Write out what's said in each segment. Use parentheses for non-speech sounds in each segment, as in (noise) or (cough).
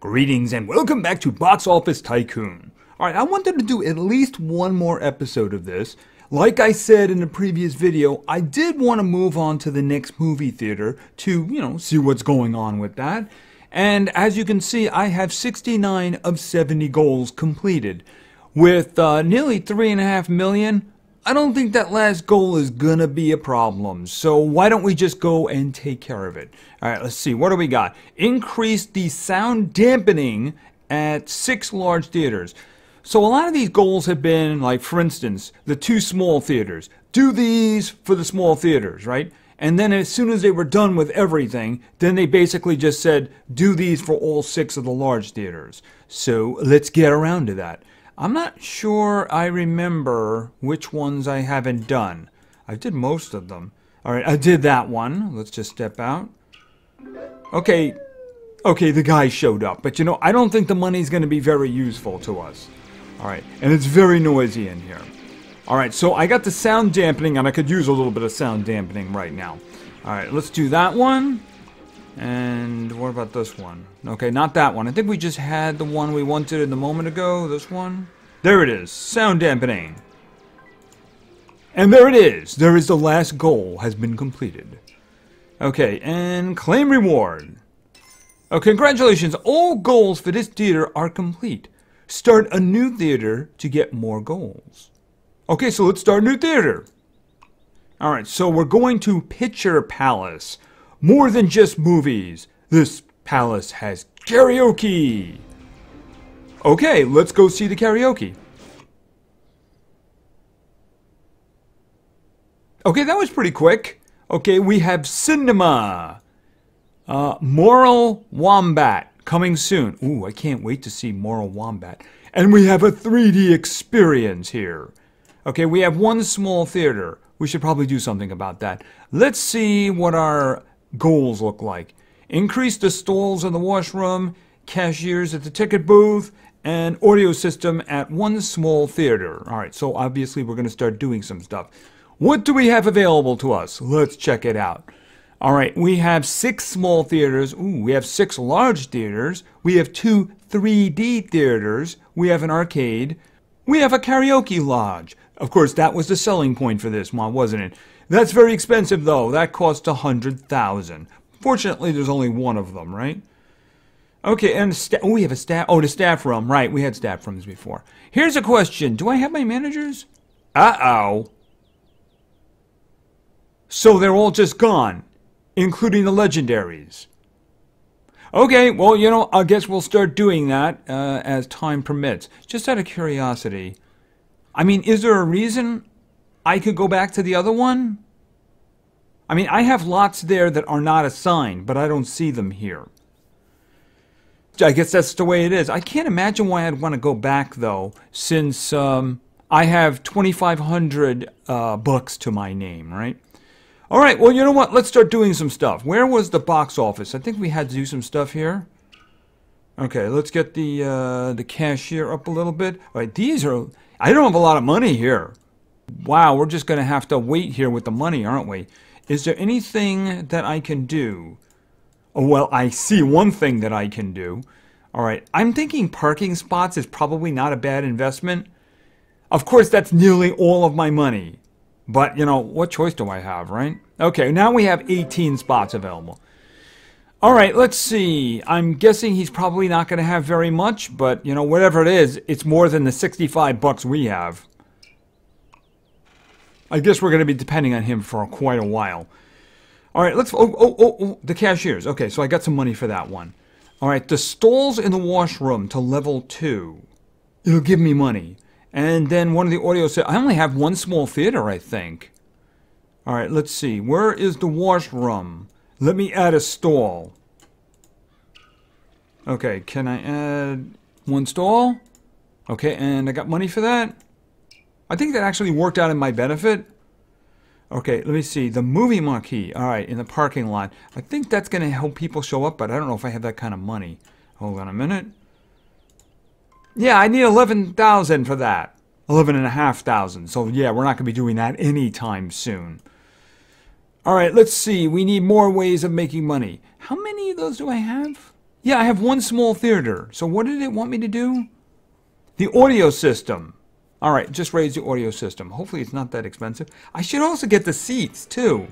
Greetings and welcome back to Box Office Tycoon. Alright, I wanted to do at least one more episode of this. Like I said in the previous video, I did want to move on to the next movie theater to, you know, see what's going on with that. And as you can see, I have 69 of 70 goals completed. With uh, nearly 3.5 million, I don't think that last goal is gonna be a problem. So why don't we just go and take care of it? All right, let's see. What do we got? Increase the sound dampening at six large theaters. So a lot of these goals have been like, for instance, the two small theaters. Do these for the small theaters, right? And then as soon as they were done with everything, then they basically just said, do these for all six of the large theaters. So let's get around to that. I'm not sure I remember which ones I haven't done. I did most of them. All right, I did that one. Let's just step out. Okay, okay, the guy showed up. But you know, I don't think the money's going to be very useful to us. All right, and it's very noisy in here. All right, so I got the sound dampening, and I could use a little bit of sound dampening right now. All right, let's do that one. And what about this one? Okay, not that one. I think we just had the one we wanted in the moment ago. This one. There it is. Sound dampening. And there it is. There is the last goal has been completed. Okay, and claim reward. Oh, congratulations. All goals for this theater are complete. Start a new theater to get more goals. Okay, so let's start a new theater. All right, so we're going to Picture Palace. More than just movies. This palace has karaoke. Okay, let's go see the karaoke. Okay, that was pretty quick. Okay, we have cinema. Uh, Mortal Wombat coming soon. Ooh, I can't wait to see Mortal Wombat. And we have a 3D experience here. Okay, we have one small theater. We should probably do something about that. Let's see what our goals look like. Increase the stalls in the washroom, cashiers at the ticket booth, and audio system at one small theater. All right, so obviously we're going to start doing some stuff. What do we have available to us? Let's check it out. All right, we have six small theaters. Ooh, we have six large theaters. We have two 3D theaters. We have an arcade. We have a karaoke lodge. Of course, that was the selling point for this one, wasn't it? That's very expensive, though. That cost a hundred thousand. Fortunately, there's only one of them, right? Okay, and sta- oh, we have a staff. Oh, the staff room, right? We had staff rooms before. Here's a question: Do I have my managers? Uh oh. So they're all just gone, including the legendaries. Okay, well, you know, I guess we'll start doing that uh, as time permits. Just out of curiosity, I mean, is there a reason I could go back to the other one? I mean, I have lots there that are not assigned, but I don't see them here. I guess that's the way it is. I can't imagine why I'd want to go back, though, since um, I have 2,500 uh, books to my name, right? All right, well, you know what? Let's start doing some stuff. Where was the box office? I think we had to do some stuff here. Okay, let's get the uh, the cashier up a little bit. All right, these are... I don't have a lot of money here. Wow, we're just going to have to wait here with the money, aren't we? Is there anything that I can do? Well, I see one thing that I can do. All right, I'm thinking parking spots is probably not a bad investment. Of course, that's nearly all of my money. But, you know, what choice do I have, right? Okay, now we have 18 spots available. All right, let's see. I'm guessing he's probably not going to have very much, but, you know, whatever it is, it's more than the 65 bucks we have. I guess we're going to be depending on him for quite a while. All right, let's. Oh, oh, oh, oh, the cashiers. Okay, so I got some money for that one. All right, the stalls in the washroom to level two. It'll give me money. And then one of the audio said, I only have one small theater, I think. All right, let's see. Where is the washroom? Let me add a stall. Okay, can I add one stall? Okay, and I got money for that. I think that actually worked out in my benefit. Okay, let me see. The movie marquee. All right, in the parking lot. I think that's going to help people show up, but I don't know if I have that kind of money. Hold on a minute. Yeah, I need 11,000 for that. 11,500. So yeah, we're not going to be doing that anytime soon. All right, let's see. We need more ways of making money. How many of those do I have? Yeah, I have one small theater. So what did it want me to do? The audio system. All right, just raise the audio system. Hopefully it's not that expensive. I should also get the seats too.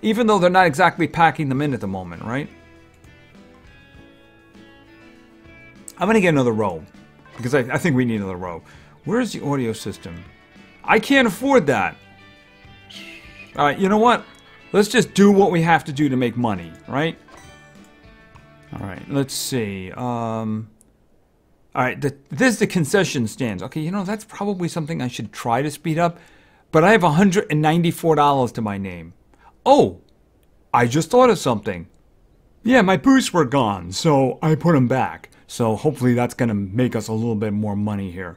Even though they're not exactly packing them in at the moment, right? I'm going to get another row because I, I think we need another row. Where's the audio system? I can't afford that. All right, you know what? Let's just do what we have to do to make money, right? All right, let's see. Um, all right, the, this is the concession stands. Okay, you know, that's probably something I should try to speed up, but I have $194 to my name. Oh, I just thought of something. Yeah, my boosts were gone, so I put them back. So hopefully that's going to make us a little bit more money here.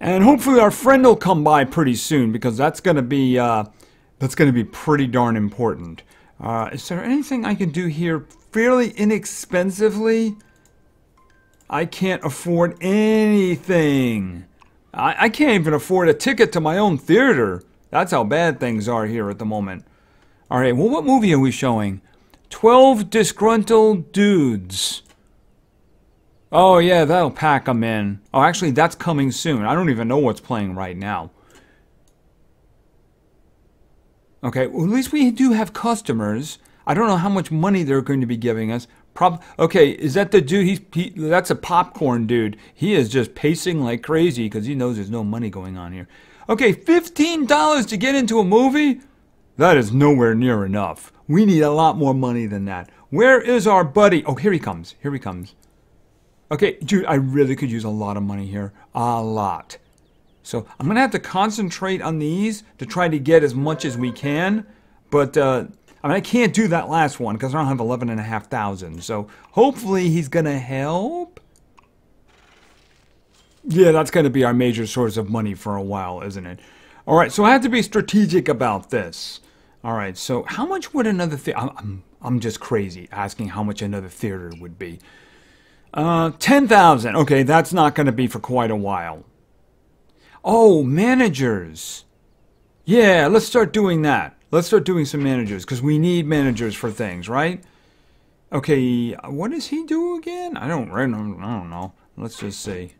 And hopefully our friend will come by pretty soon because that's going to be uh, that's going to be pretty darn important. Uh, is there anything I can do here fairly inexpensively? I can't afford anything. I, I can't even afford a ticket to my own theater. That's how bad things are here at the moment. All right, well, what movie are we showing? 12 Disgruntled Dudes. Oh, yeah, that'll pack them in. Oh, actually, that's coming soon. I don't even know what's playing right now. Okay, well, at least we do have customers. I don't know how much money they're going to be giving us. Prob okay, is that the dude? He's he, that's a popcorn dude. He is just pacing like crazy because he knows there's no money going on here. Okay, fifteen dollars to get into a movie. That is nowhere near enough. We need a lot more money than that. Where is our buddy? Oh, here he comes. Here he comes. Okay, dude, I really could use a lot of money here. A lot. So I'm going to have to concentrate on these to try to get as much as we can. But, uh, I mean, I can't do that last one because I don't have 11,500. So hopefully he's going to help. Yeah, that's going to be our major source of money for a while, isn't it? All right, so I have to be strategic about this. All right, so how much would another theater... I'm, I'm, I'm just crazy asking how much another theater would be. Uh, 10,000. Okay, that's not going to be for quite a while. Oh, managers. Yeah, let's start doing that. Let's start doing some managers because we need managers for things, right? Okay, what does he do again? I don't, I don't, know. Let's just see.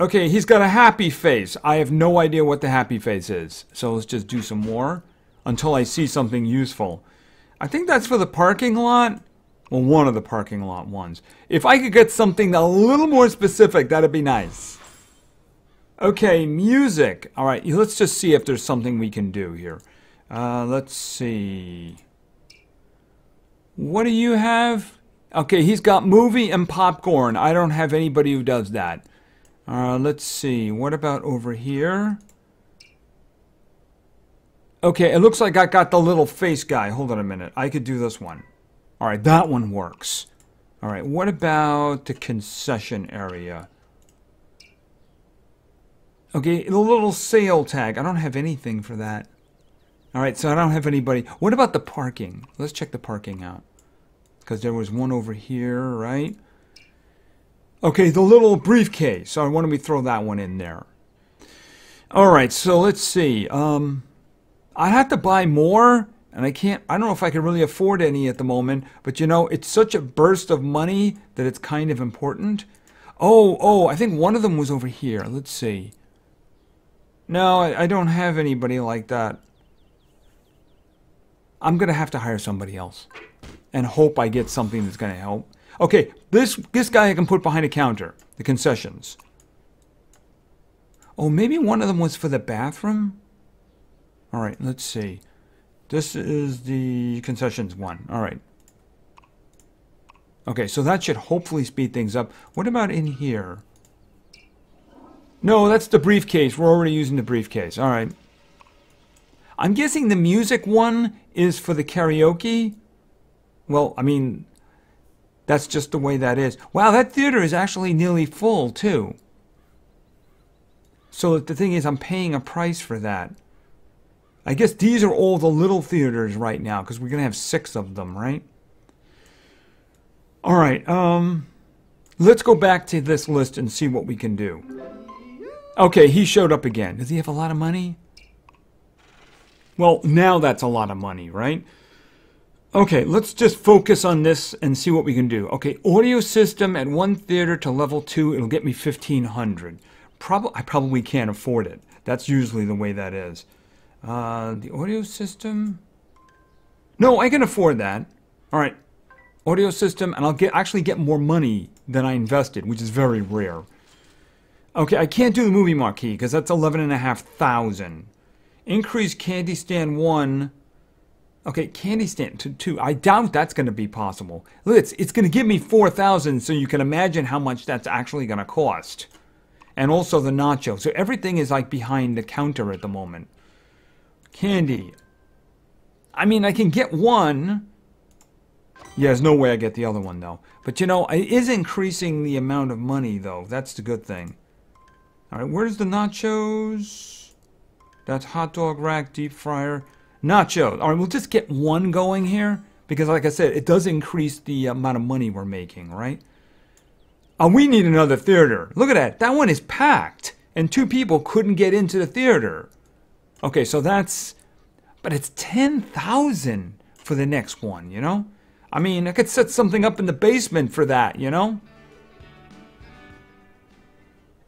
Okay, he's got a happy face. I have no idea what the happy face is. So let's just do some more until I see something useful. I think that's for the parking lot. Well, one of the parking lot ones. If I could get something a little more specific, that'd be nice. Okay, music. All right, let's just see if there's something we can do here. Uh, let's see. What do you have? Okay, he's got movie and popcorn. I don't have anybody who does that. Uh, let's see. What about over here? Okay, it looks like I got the little face guy. Hold on a minute. I could do this one. All right, that one works. All right, what about the concession area? Okay, the little sale tag. I don't have anything for that. All right, so I don't have anybody. What about the parking? Let's check the parking out. Because there was one over here, right? Okay, the little briefcase. Right, why don't we throw that one in there? All right, so let's see. Um, I have to buy more and I can't, I don't know if I can really afford any at the moment, but you know, it's such a burst of money that it's kind of important. Oh, oh, I think one of them was over here. Let's see. No, I, don't have anybody like that. I'm going to have to hire somebody else and hope I get something that's going to help. Okay, this, this guy I can put behind a counter, the concessions. Oh, maybe one of them was for the bathroom? All right, let's see. This is the concessions one. All right. Okay, so that should hopefully speed things up. What about in here? No, that's the briefcase. We're already using the briefcase. All right. I'm guessing the music one is for the karaoke. Well, I mean, that's just the way that is. Wow, that theater is actually nearly full, too. So the thing is, I'm paying a price for that. I guess these are all the little theaters right now because we're going to have six of them, right? All right, um, let's go back to this list and see what we can do. Okay, he showed up again. Does he have a lot of money? Well, now that's a lot of money, right? Okay, let's just focus on this and see what we can do. Okay, audio system at one theater to level two, it'll get me 1500 Prob I probably can't afford it. That's usually the way that is. Uh, the audio system? No, I can afford that. All right, audio system, and I'll get actually get more money than I invested, which is very rare. Okay, I can't do the movie marquee because that's eleven and a half thousand. Increase candy stand one. Okay, candy stand to two. I doubt that's going to be possible. Look, it's, it's going to give me 4,000, so you can imagine how much that's actually going to cost. And also the nacho. So everything is like behind the counter at the moment. Candy. I mean, I can get one. Yeah, there's no way I get the other one, though. But, you know, it is increasing the amount of money, though. That's the good thing. All right, where's the nachos? That hot dog rack, deep fryer. Nachos. All right, we'll just get one going here. Because, like I said, it does increase the amount of money we're making, right? Oh, we need another theater. Look at that. That one is packed. And two people couldn't get into the theater. Okay, so that's... But it's 10,000 for the next one, you know? I mean, I could set something up in the basement for that, you know?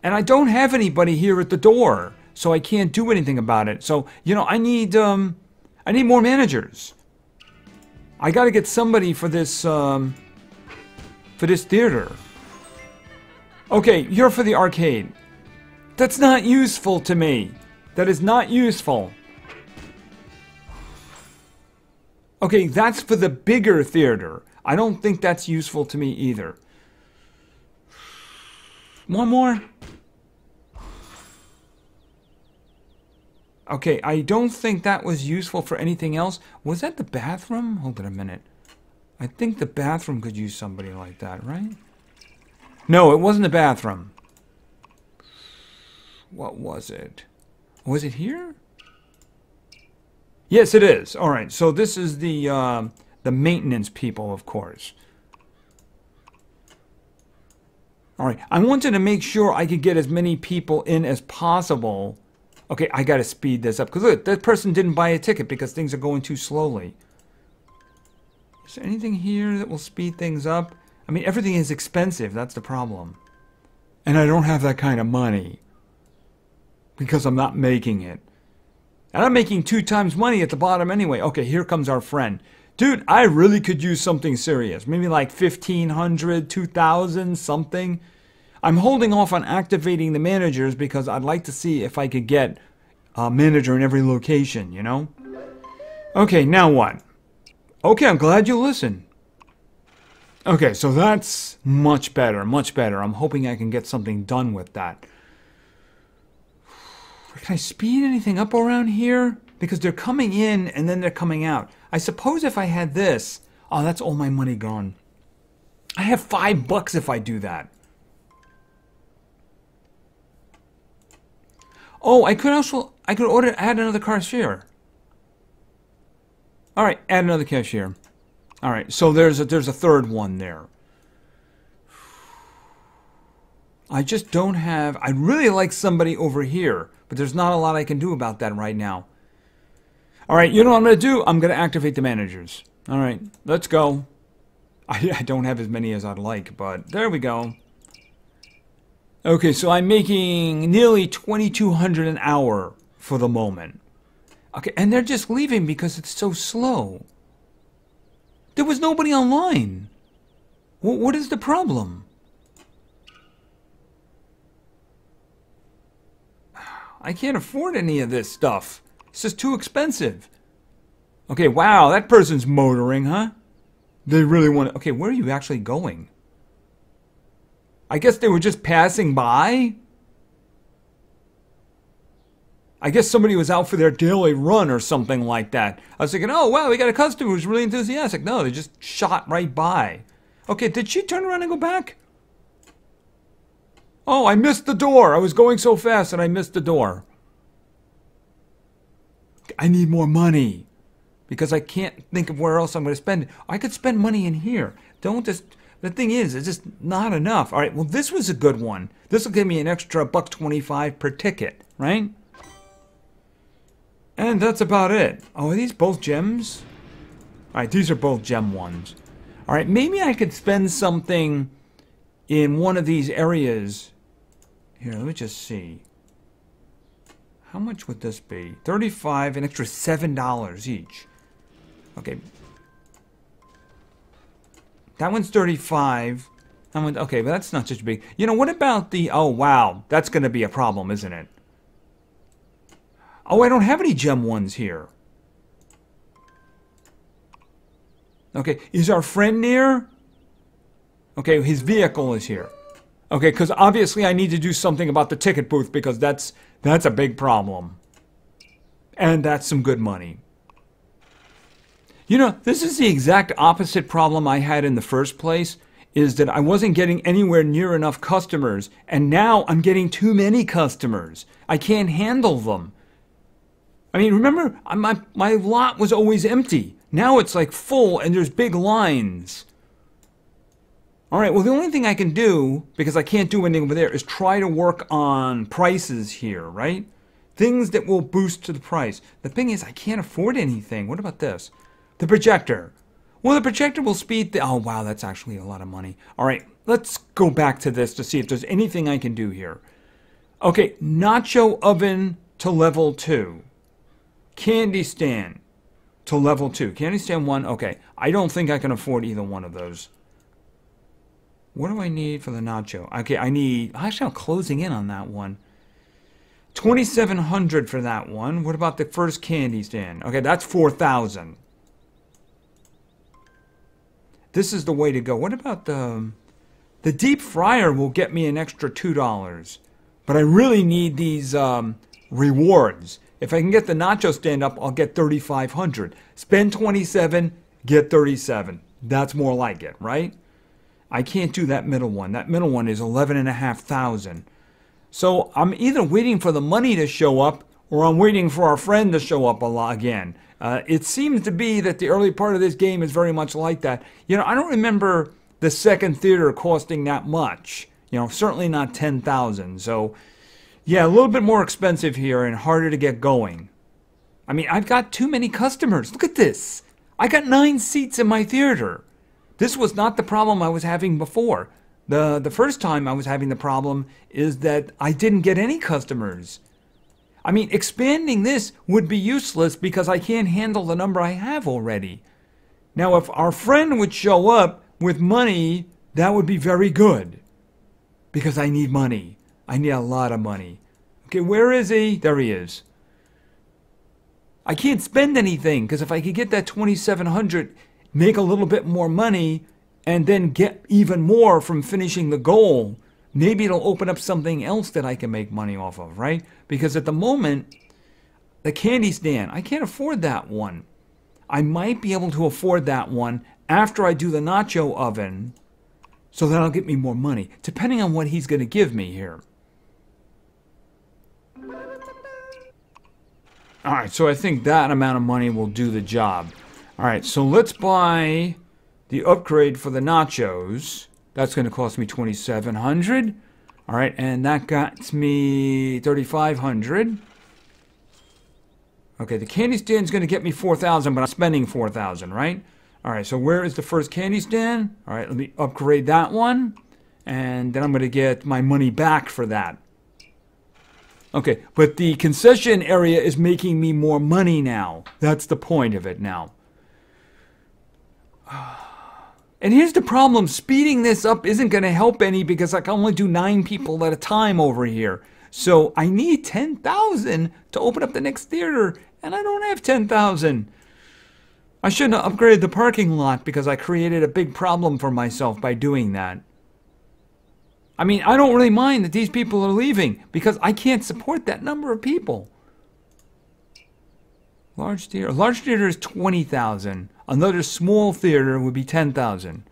And I don't have anybody here at the door, so I can't do anything about it. So, you know, I need, um, I need more managers. I gotta get somebody for this, um, for this theater. Okay, you're for the arcade. That's not useful to me. That is not useful. Okay, that's for the bigger theater. I don't think that's useful to me either. One more. Okay, I don't think that was useful for anything else. Was that the bathroom? Hold on a minute. I think the bathroom could use somebody like that, right? No, it wasn't the bathroom. What was it? Was it here? Yes, it is. All right, so this is the uh, the maintenance people, of course. All right, I wanted to make sure I could get as many people in as possible. Okay, I got to speed this up because look, that person didn't buy a ticket because things are going too slowly. Is there anything here that will speed things up? I mean, everything is expensive. That's the problem. And I don't have that kind of money because I'm not making it. And I'm making two times money at the bottom anyway. Okay, here comes our friend. Dude, I really could use something serious. Maybe like 1500, 2000, something. I'm holding off on activating the managers because I'd like to see if I could get a manager in every location, you know? Okay, now what? Okay, I'm glad you listened. Okay, so that's much better, much better. I'm hoping I can get something done with that. (sighs) Can I speed anything up around here? Because they're coming in and then they're coming out. I suppose if I had this, oh, that's all my money gone. I have five bucks if I do that. Oh, I could also, I could order, add another cashier. All right, add another cashier. All right, so there's a, there's a third one there. I just don't have, I'd really like somebody over here, but there's not a lot I can do about that right now. All right, you know what I'm going to do? I'm going to activate the managers. All right, let's go. I, I don't have as many as I'd like, but there we go. Okay, so I'm making nearly 2200 an hour for the moment. Okay, and they're just leaving because it's so slow. There was nobody online. W what is the problem? (sighs) I can't afford any of this stuff. It's just too expensive. Okay, wow, that person's motoring, huh? They really want to... Okay, where are you actually going? I guess they were just passing by? I guess somebody was out for their daily run or something like that. I was thinking, oh, wow, we got a customer who's really enthusiastic. No, they just shot right by. Okay, did she turn around and go back? Oh, I missed the door. I was going so fast and I missed the door. I need more money because I can't think of where else I'm going to spend it. I could spend money in here. Don't just. The thing is, it's just not enough. All right, well, this was a good one. This will give me an extra buck 25 per ticket, right? And that's about it. Oh, are these both gems? Alright, these are both gem ones. Alright, maybe I could spend something in one of these areas. Here, let me just see. How much would this be? 35 an extra $7 each. Okay. That one's 35 That one, okay, but that's not such a big... You know, what about the... Oh, wow. That's going to be a problem, isn't it? Oh, I don't have any gem ones here. Okay, is our friend near? Okay, his vehicle is here. Okay, because obviously I need to do something about the ticket booth because that's that's a big problem. And that's some good money. You know, this is the exact opposite problem I had in the first place is that I wasn't getting anywhere near enough customers and now I'm getting too many customers. I can't handle them. I mean, remember my my lot was always empty. Now it's like full and there's big lines. All right, well, the only thing I can do, because I can't do anything over there, is try to work on prices here, right? Things that will boost to the price. The thing is, I can't afford anything. What about this? The projector. Well, the projector will speed the... Oh, wow, that's actually a lot of money. All right, let's go back to this to see if there's anything I can do here. Okay, nacho oven to level 2. Candy stand to level 2. Candy stand 1, okay. I don't think I can afford either one of those. What do I need for the nacho? Okay, I need... Actually, I'm closing in on that one. 2700 for that one. What about the first candy stand? Okay, that's 4000 This is the way to go. What about the... The deep fryer will get me an extra $2. But I really need these um, rewards. If I can get the nacho stand up, I'll get 3500 Spend 27 get 37 That's more like it, right? I can't do that middle one. That middle one is 11,500. So I'm either waiting for the money to show up or I'm waiting for our friend to show up a lot again. Uh, it seems to be that the early part of this game is very much like that. You know, I don't remember the second theater costing that much. You know, certainly not 10,000. So yeah, a little bit more expensive here and harder to get going. I mean, I've got too many customers. Look at this. I got nine seats in my theater. This was not the problem I was having before. The, the first time I was having the problem is that I didn't get any customers. I mean, expanding this would be useless because I can't handle the number I have already. Now, if our friend would show up with money, that would be very good. Because I need money. I need a lot of money. Okay, where is he? There he is. I can't spend anything because if I could get that 2700 make a little bit more money and then get even more from finishing the goal, maybe it'll open up something else that I can make money off of, right? Because at the moment, the candy stand, I can't afford that one. I might be able to afford that one after I do the nacho oven, so that'll get me more money, depending on what he's going to give me here. All right, so I think that amount of money will do the job. All right, so let's buy the upgrade for the nachos. That's going to cost me 2700 All right, and that got me 3500 Okay, the candy stand is going to get me 4000 but I'm spending 4000 right? All right, so where is the first candy stand? All right, let me upgrade that one. And then I'm going to get my money back for that. Okay, but the concession area is making me more money now. That's the point of it now. (sighs) And here's the problem speeding this up isn't going to help any because I can only do nine people at a time over here. So I need 10,000 to open up the next theater, and I don't have 10,000. I shouldn't have upgraded the parking lot because I created a big problem for myself by doing that. I mean, I don't really mind that these people are leaving because I can't support that number of people. Large theater. large theater is 20,000. Another small theater would be 10,000.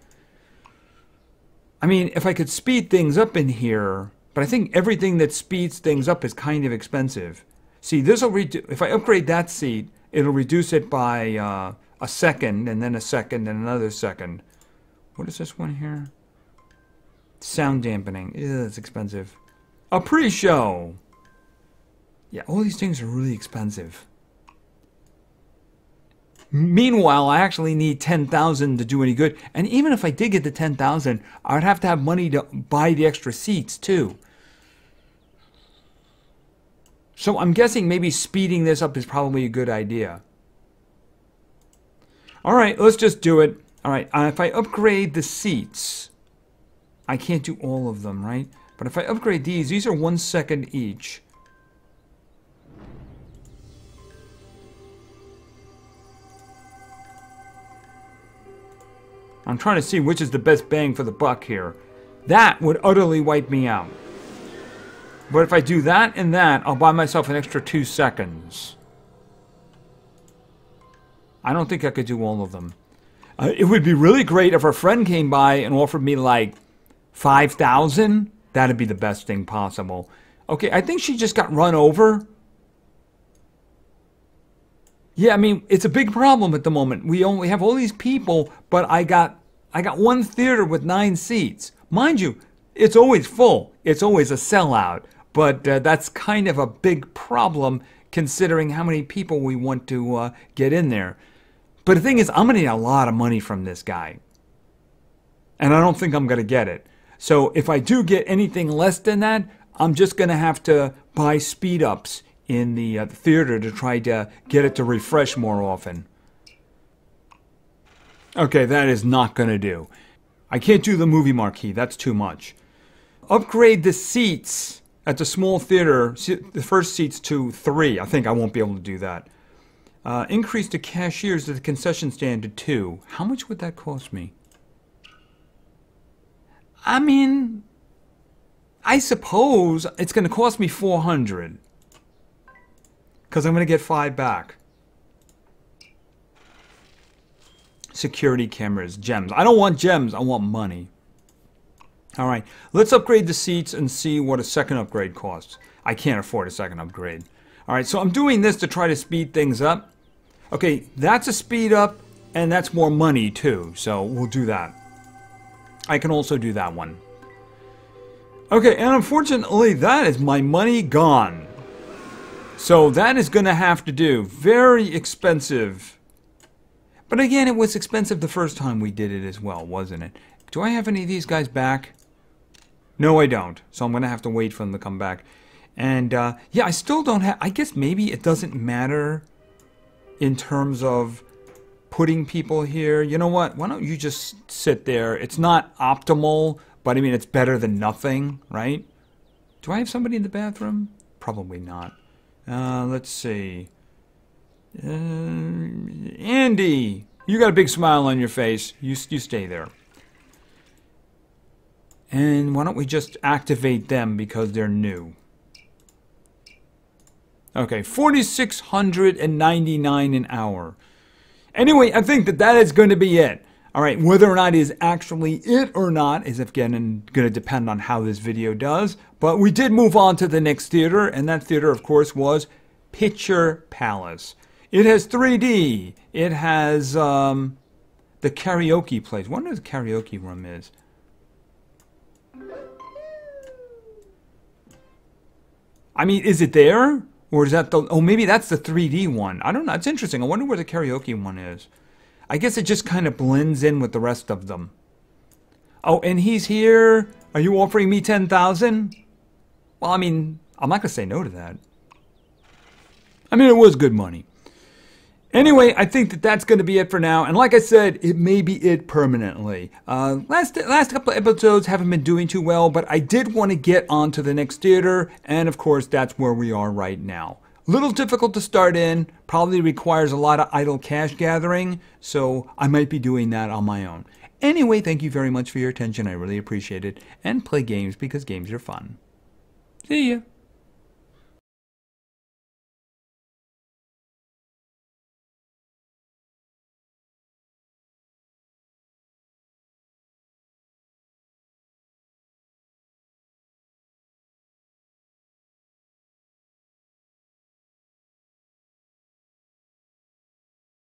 I mean, if I could speed things up in here, but I think everything that speeds things up is kind of expensive. See, this will reduce, if I upgrade that seat, it'll reduce it by uh, a second, and then a second, and another second. What is this one here? Sound dampening. Ew, that's expensive. A pre-show. Yeah, all these things are really expensive. Meanwhile, I actually need 10,000 to do any good. And even if I did get the 10,000, I would have to have money to buy the extra seats too. So I'm guessing maybe speeding this up is probably a good idea. All right, let's just do it. All right, uh, if I upgrade the seats, I can't do all of them, right? But if I upgrade these, these are one second each. I'm trying to see which is the best bang for the buck here. That would utterly wipe me out. But if I do that and that, I'll buy myself an extra two seconds. I don't think I could do all of them. Uh, it would be really great if a friend came by and offered me like 5,000. That'd be the best thing possible. Okay, I think she just got run over. Yeah, I mean, it's a big problem at the moment. We only have all these people, but I got I got one theater with 9 seats. Mind you, it's always full. It's always a sellout, but uh, that's kind of a big problem considering how many people we want to uh, get in there. But the thing is, I'm going to need a lot of money from this guy. And I don't think I'm going to get it. So if I do get anything less than that, I'm just going to have to buy speed ups in the uh, theater to try to get it to refresh more often. Okay, that is not going to do. I can't do the movie marquee. That's too much. Upgrade the seats at the small theater, the first seats to three. I think I won't be able to do that. Uh, increase the cashiers at the concession stand to two. How much would that cost me? I mean, I suppose it's going to cost me 400 because I'm going to get five back. Security cameras, gems. I don't want gems, I want money. All right, let's upgrade the seats and see what a second upgrade costs. I can't afford a second upgrade. All right, so I'm doing this to try to speed things up. Okay, that's a speed up, and that's more money too, so we'll do that. I can also do that one. Okay, and unfortunately, that is my money gone. So that is going to have to do. Very expensive. But again, it was expensive the first time we did it as well, wasn't it? Do I have any of these guys back? No, I don't. So I'm going to have to wait for them to come back. And uh, yeah, I still don't have... I guess maybe it doesn't matter in terms of putting people here. You know what? Why don't you just sit there? It's not optimal, but I mean, it's better than nothing, right? Do I have somebody in the bathroom? Probably not. Uh, let's see. Uh, Andy, you got a big smile on your face. You, you stay there. And why don't we just activate them because they're new? Okay, 4,699 an hour. Anyway, I think that that is going to be it. All right, whether or not is actually it or not is again going to depend on how this video does. But we did move on to the next theater, and that theater, of course, was Picture Palace. It has 3D. It has um, the karaoke place. I wonder the karaoke room is. I mean, is it there? Or is that the, oh, maybe that's the 3D one. I don't know. It's interesting. I wonder where the karaoke one is. I guess it just kind of blends in with the rest of them. Oh, and he's here. Are you offering me 10,000? Well, I mean, I'm not going to say no to that. I mean, it was good money. Anyway, I think that that's going to be it for now. And like I said, it may be it permanently. Uh, last last couple episodes haven't been doing too well, but I did want to get on to the next theater, and of course, that's where we are right now. Little difficult to start in, probably requires a lot of idle cash gathering, so I might be doing that on my own. Anyway, thank you very much for your attention. I really appreciate it. And play games because games are fun. See ya.